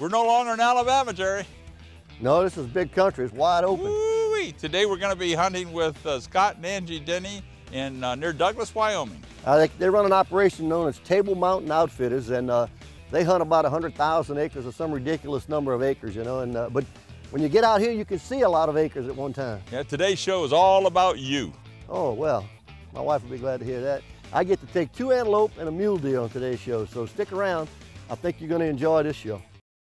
We're no longer in Alabama, Jerry. No, this is big country. It's wide open. Woo-wee. Today we're going to be hunting with uh, Scott and Angie Denny in uh, near Douglas, Wyoming. Uh, they, they, run an operation known as Table Mountain Outfitters, and uh, they hunt about 100,000 acres or some ridiculous number of acres, you know. And uh, but when you get out here, you can see a lot of acres at one time. Yeah, today's show is all about you. Oh well, my wife will be glad to hear that. I get to take two antelope and a mule deer on today's show, so stick around. I think you're going to enjoy this show.